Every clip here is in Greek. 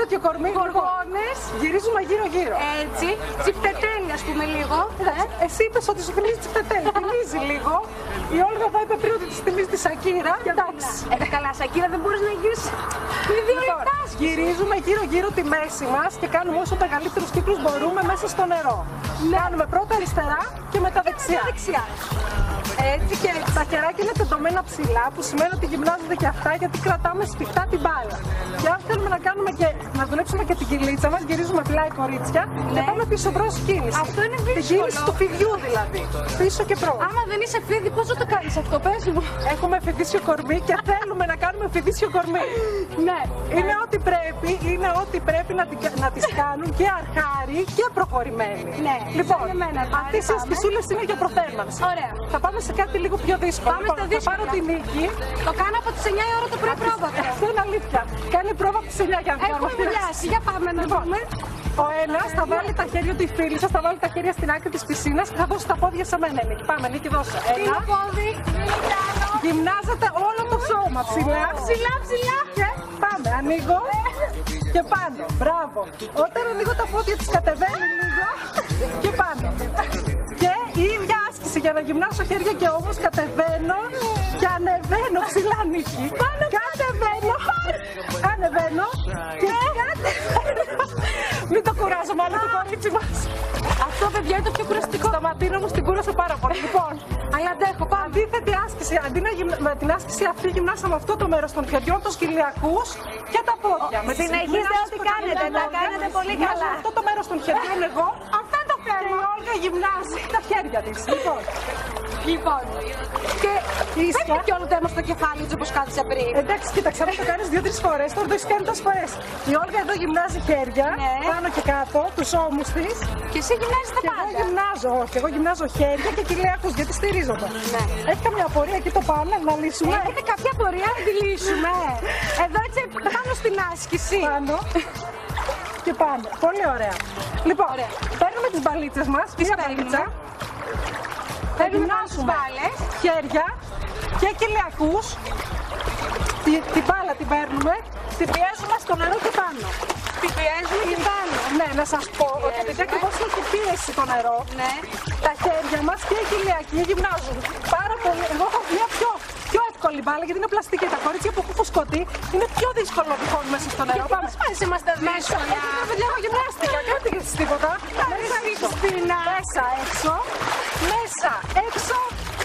τέτοιο κορμί. Γοργόνες. Γυρίζουμε γύρω-γύρω. Έτσι. Τσιπτετέλη, ας πούμε λίγο. Ε, εσύ είπες ότι σου θυμίζει τσιπτετέλη. θυμίζει λίγο. Η Όλγα θα είπε πριν ότι τη θυμίζει τη Σακύρα. Εντάξει. Ε, καλά, Σακύρα δεν μπορείς να γυρίσεις. Με δύο Λοιπόν, λεπτά. γυρίζουμε γύρω-γύρω τη μέση μας και κάνουμε όσο μεγαλύτερου κύκλους μπορούμε μέσα στο νερό. Κάνουμε πρώτα αριστερά και μετά δεξιά. Δεξιά. Έτσι και τα χεράκια είναι τεντωμένα ψηλά, που σημαίνει ότι γυμνάζονται και αυτά γιατί κρατάμε σφιχτά την μπάλα. Και αν θέλουμε να κάνουμε και να δουλέψουμε και την κυλίτσα μας, γυρίζουμε πλάι κορίτσια και πάμε πίσω μπρος κίνηση. Αυτό είναι Τη δύσκολο. κίνηση του φιδιού δηλαδή. Πίσω και μπρος. Άμα δεν είσαι φίδι, πώς θα το κάνεις αυτό, πες μου. Έχουμε φιδίσιο κορμί και θέλουμε να κάνουμε φιδίσιο κορμί. Ναι. Είναι ό,τι πρέπει, είναι ό,τι πρέπει να, τη, να τις κάνουν και αρχάρι και προχωρημένοι. Ναι, λοιπόν, σαν εμένα, αυτές οι πάμε. ασκησούλες είναι για προθέρμανση. Ωραία. Θα πάμε σε κάτι λίγο πιο δύσκολο. Πάμε Λοιπόν, στα Θα δύσκολα. πάρω τη νίκη. Το κάνω από τις 9 η ώρα το πρωί πρόβα. Αυτό είναι αλήθεια. Κάνει πρόβα από τις 9 για να την Έχουμε κάνουμε. βουλιάσει. Για πάμε να Λοιπόν, δούμε. ο ένα θα βάλει τα χέρια του, η φίλη σας θα βάλει τα χέρια στην άκρη της πισίνας και θα δώσει τα πόδια σε μένα. Νίκη, πάμε, Νίκη, δώσε. Τι Ένα. πόδι. Γυμνάζεται όλο το σώμα. Ψηλά, ψηλά, ψηλά. Και πάμε. Ανοίγω. Και πάνω. Μπράβο. Όταν ανοίγω τα πόδια της κατεβαίνει λίγο. Και πάνω. Και η ίδια άσκηση για να γυμνάσω χέρια και όμω κατεβαίνω και ανεβαίνω ψηλά νίκη. Κατεβαίνω. Ανεβαίνω. Το κουράζω μάλλον το κορίτσι μας. Αυτό παιδιά είναι το πιο κουραστικό. Σταματίνω μου στην κούρασε πάρα πολύ. Λοιπόν, αλλά αντέχω. Πάμε. Αντίθετη άσκηση. Αντί να γυμνα... με την άσκηση αυτή γυμνάσαμε αυτό το μέρος των χεριών, τους κοιλιακού και τα πόδια. Με τις συνεχίστε γυμνάσεις ό,τι που κάνετε, κάνουμε τα εδώ, κάνετε πολύ γυμνάζω καλά. Αυτό το μέρος των χεριών εγώ. Αυτό το Και η θέμα. Όλγα γυμνάζει τα χέρια της. Λοιπόν, Λοιπόν. Και Ίσια. πέφτει και όλο το αίμα στο κεφάλι έτσι όπως κάθισε πριν. εντάξει, κοίταξε, αν το κάνεις δύο-τρεις φορές, τώρα το έχεις κάνει τόσες φορές. Η Όλγα εδώ γυμνάζει χέρια, Ναι. πάνω και κάτω, τους ώμους της. Και εσύ γυμνάζεις τα Και εγώ πάντα. γυμνάζω, όχι, εγώ γυμνάζω χέρια και κοιλιακού γιατί στηρίζονται. Ναι. Έχει καμιά απορία εκεί το πάμε να λύσουμε. Έχετε κάποια πορεία να τη λύσουμε. Εδώ έτσι πάνω στην άσκηση. πάνω και πάνω. Πολύ ωραία. Λοιπόν, Ωραία. παίρνουμε τις μπαλίτσες μας, μία παίρνουμε. μπαλίτσα. Θα Παίρνουμε πάνω τις γυμνάσουμε μπάλες. χέρια και κοιλιακούς. Τη, την μπάλα την παίρνουμε, την πιέζουμε στο νερό και πάνω. Την πιέζουμε και πάνω. Ναι, να σας πω ότι επειδή ακριβώς έχει πίεση το νερό, Ναι. τα χέρια μας και οι κοιλιακοί γυμνάζουν πάρα πολύ. Εγώ έχω μια πιο, πιο εύκολη μπάλα γιατί είναι πλαστική. Τα κορίτσια που έχουν φουσκωτεί είναι πιο δύσκολο να μπουν μέσα στο νερό. Γιατί μας πας είμαστε Μέσα, δύσκολα. ε, παιδιά, εγώ γυμνάστηκα, κάντε και εσείς τίποτα. Μέσα, έξω. Χριστίνα. Μέσα, έξω, μέσα, έξω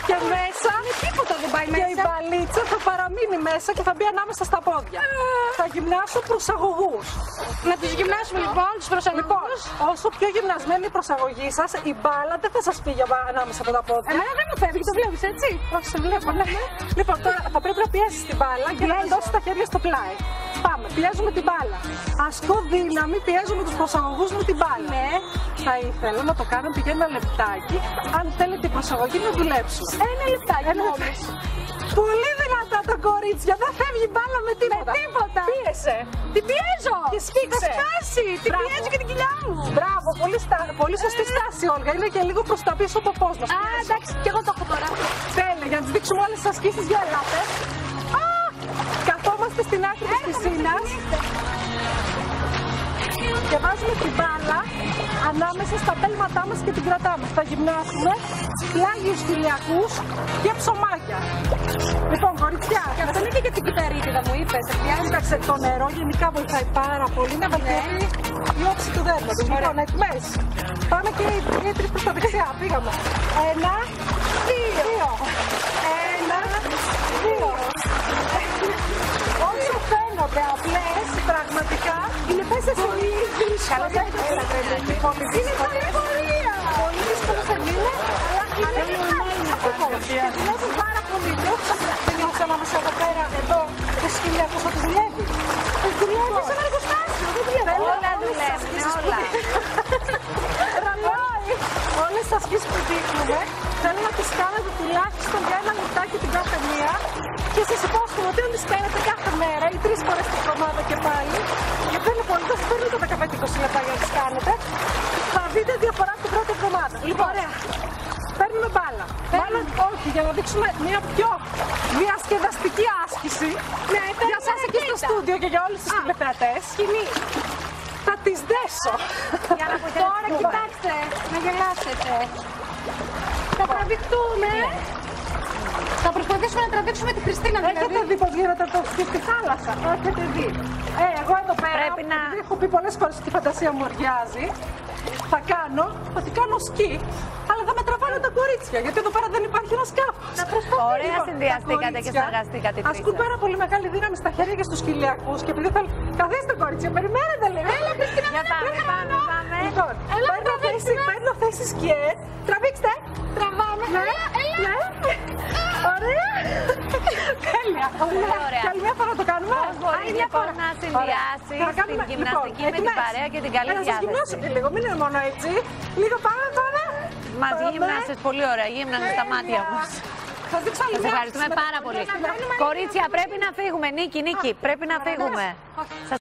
και μέσα. Τίποτα δεν πάει Και η μέσα. μπαλίτσα θα παραμείνει μέσα και θα μπει ανάμεσα στα πόδια. Θα γυμνάσω προσαγωγούς. Να τους γυμνάσουμε λοιπόν, τους Λοιπόν, προσανατολικούς. όσο πιο γυμνασμένη η προσαγωγή σας, η μπάλα δεν θα σας φύγει από- ανάμεσα από τα πόδια. Εμένα δεν μου φεύγει, το βλέπεις έτσι; Όχι, σε βλέπω, ναι. λοιπόν, τώρα θα πρέπει να πιέσεις την μπάλα και να Πιέζω. δώσεις τα χέρια στο πλάι. Πάμε, πιέζουμε την μπάλα. Ασκώ δύναμη, πιέζουμε τους προσαγωγούς με την μπάλα. Ναι. Θα ήθελα να το κάνω πηγαίνει ένα λεπτάκι. Αν θέλετε η προσαγωγή να δουλέψουμε. Ένα λεπτάκι Ένα μόλις. λεπτάκι. Πολύ δυνατά τα κορίτσια, δεν φεύγει η μπάλα με τίποτα. τίποτα. Πίεσε. Την πιέζω. Και σφίξε. Θα σπάσει. Την Μπράβο. πιέζω και την κοιλιά μου. Μπράβο, πολύ, στα... πολύ σωστή στάση, Όλγα. Είναι και λίγο προς τα πίσω ο ποπό μας. Α, εντάξει, και εγώ το έχω τώρα. Τέλεια, για να του δείξουμε όλες τις ασκήσεις για ελάτε. Α, καθόμαστε στην άκρη της πισίνας και βάζουμε την μπάλα ανάμεσα στα πέλματά μας και την κρατάμε. Θα γυμνάσουμε πλάγιους χιλιακούς και ψωμάκια. Λοιπόν, κοριτσιά, Και αυτό είναι και για την κυταρίτιδα μου είπες. Κοίταξε, το νερό γενικά βοηθάει πάρα πολύ να βελτιώσει η όψη του δέρματος. Λοιπόν, έτοιμες. Πάμε και οι οι τρεις προς τα δεξιά. Πήγαμε. Ένα, είναι πέσε πολύ δύσκολες. Πολύ δύσκολες. Πολύ δύσκολες θα είναι, αλλά είναι εύκολες. Και δουλεύουν πάρα πολύ. Δεν έχω ανάμεσα εδώ πέρα, εδώ, τους χιλιακούς θα τους δουλεύει. Τους δουλεύει σας υπόσχομαι ότι αν τις κάνετε κάθε μέρα ή τρεις φορές την εβδομάδα και πάλι, γιατί δεν είναι πολύ, δεν παίρνετε 15-20 λεπτά για να τις κάνετε, θα δείτε διαφορά την πρώτη εβδομάδα. Λοιπόν, ωραία. Παίρνουμε μπάλα. Μάλλον όχι, για να δείξουμε μια πιο διασκεδαστική άσκηση. Ναι, για σας εκεί στο στούντιο και για όλους τους τηλεθεατές. Σκηνή. Θα τις δέσω. Για να Τώρα κοιτάξτε, να γελάσετε. Θα τραβηχτούμε. Θα προσπαθήσουμε να τραβήξουμε τη Χριστίνα δηλαδή. Έχετε δει πως γίνεται το σκι στη θάλασσα. Έχετε δει. Ε, εγώ εδώ πέρα, Πρέπει να- επειδή έχω πει πολλές φορές ότι η φαντασία μου οριάζει, θα κάνω ότι κάνω σκι, αλλά θα με τραβάνε τα κορίτσια, γιατί εδώ πέρα δεν υπάρχει ένας σκάφος. Να προσπαθήσω. Ωραία Λοιπόν, συνδυαστήκατε τα και κορίτσια συνεργαστήκατε οι Ασκούν τρεις. πάρα πολύ μεγάλη δύναμη στα χέρια και στους χιλιακούς και επειδή θέλω... Καθίστε κορίτσια, περιμένετε λίγο. Έλα, Χριστίνα, Για πάμε, πάμε, πάμε. Λοιπόν, Έλα, παίρνω θέση, παίρνω θέση σκιέ. Τραβήξτε. Τραβάμε. Ναι, Έλα, έλα. ναι. Ωραία. Τέλεια. ωραία. Καλή μια φορά το κάνουμε. Πώς μπορεί Άλλη μια λοιπόν φορά. να συνδυάσεις Ωραία. Θα την κάνουμε- γυμναστική λοιπόν, με την έτοιμες; παρέα και την καλή Ε, Να σας διάθεση. γυμνώσω και λίγο, μην είναι μόνο έτσι. Λίγο πάμε, πάμε. Μαζί Πάμε. γυμνάσες πολύ ωραία, γύμνασες τα μάτια Τέλεια. μας. Θα σας δείξω άλλη Σας μια ευχαριστούμε άσκηση με πάρα τα πολύ. κορίτσια. Κορίτσια, πρέπει να φύγουμε. Νίκη, Νίκη, πρέπει να φύγουμε. Σας